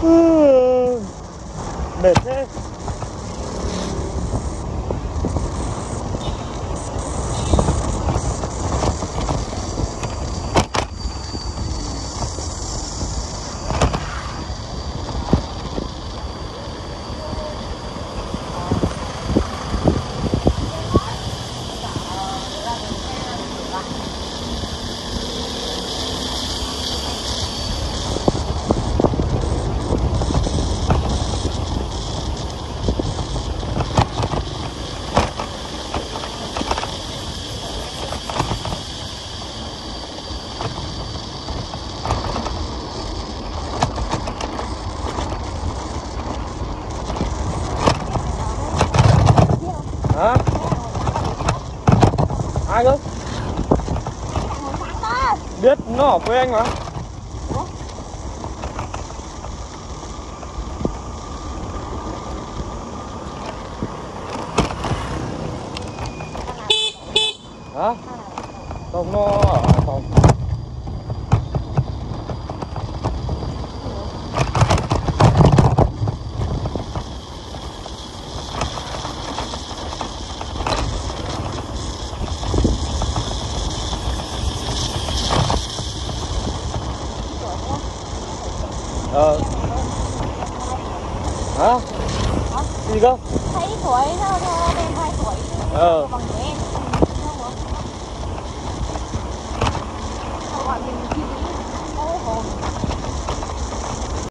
嗯每天 hả? Ai cơ? Biết, nó ở quê anh mà. Hả? Không nó ở hải phòng. Ờ. Hả? Gì cơ? Thấy tuổi nó đen hai tuổi ờ. bằng tuổi